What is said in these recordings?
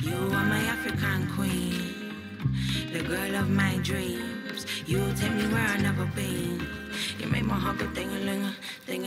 You are my African queen, the girl of my dreams. You take me where I've never been. You make my heart go ding a ling, ding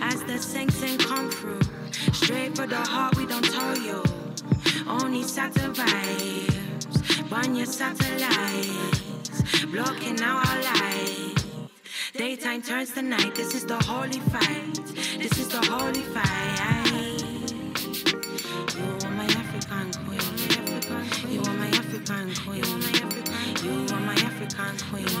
as the saints and come through. Straight for the heart, we don't tell you. Only satellites, burn your satellites, blocking our light. Daytime turns to night. This is the holy fight. This is the holy fight. You are my African queen. You are my African queen. You are my African queen.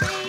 baby.